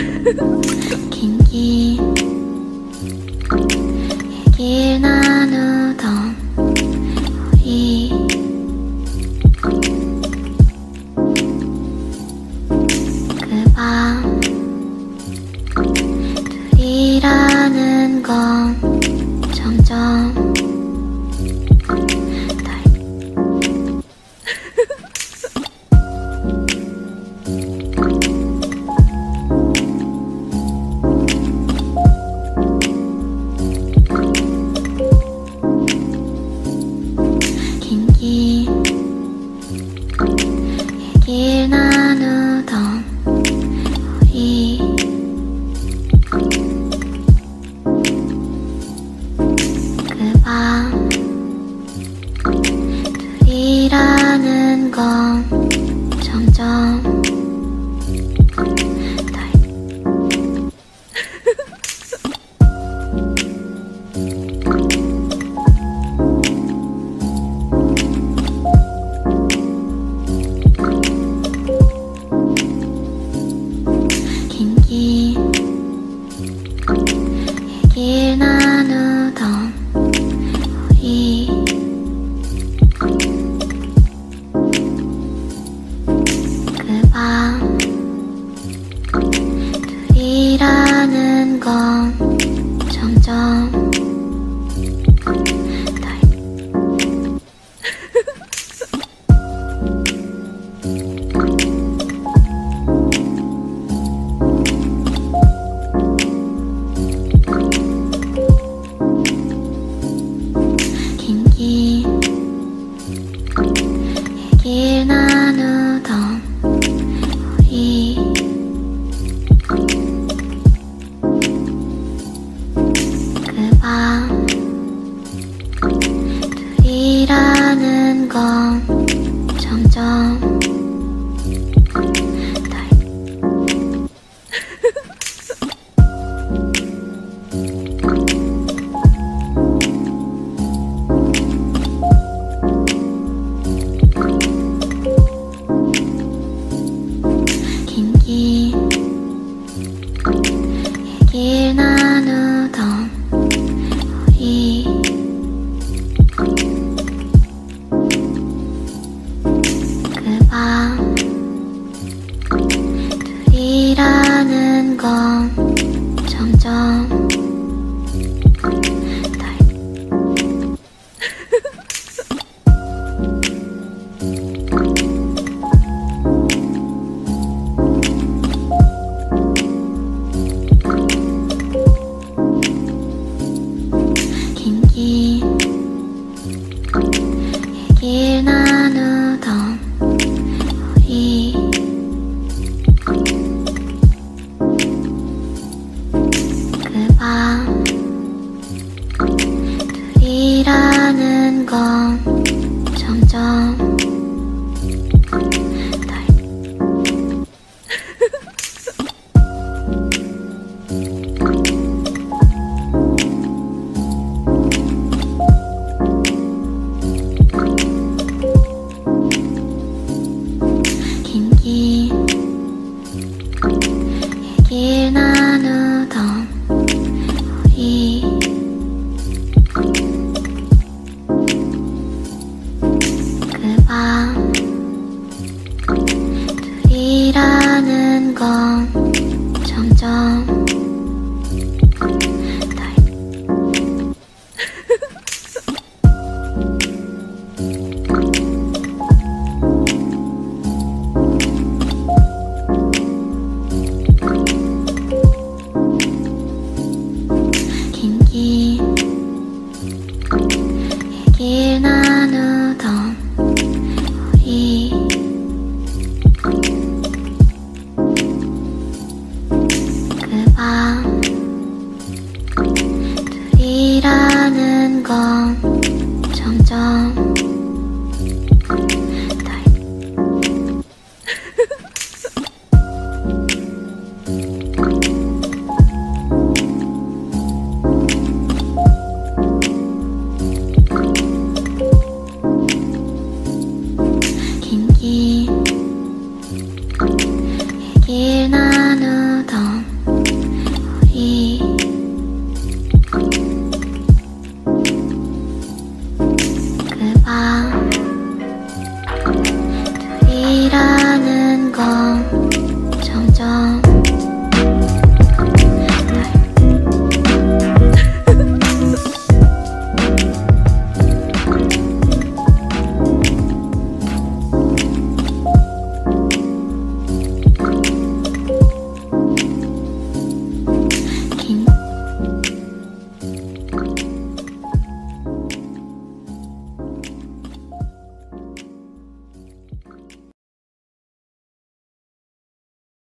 元気。平気な now. 건 점점. 얘기를 나누 건 점점 길 나. 건 점점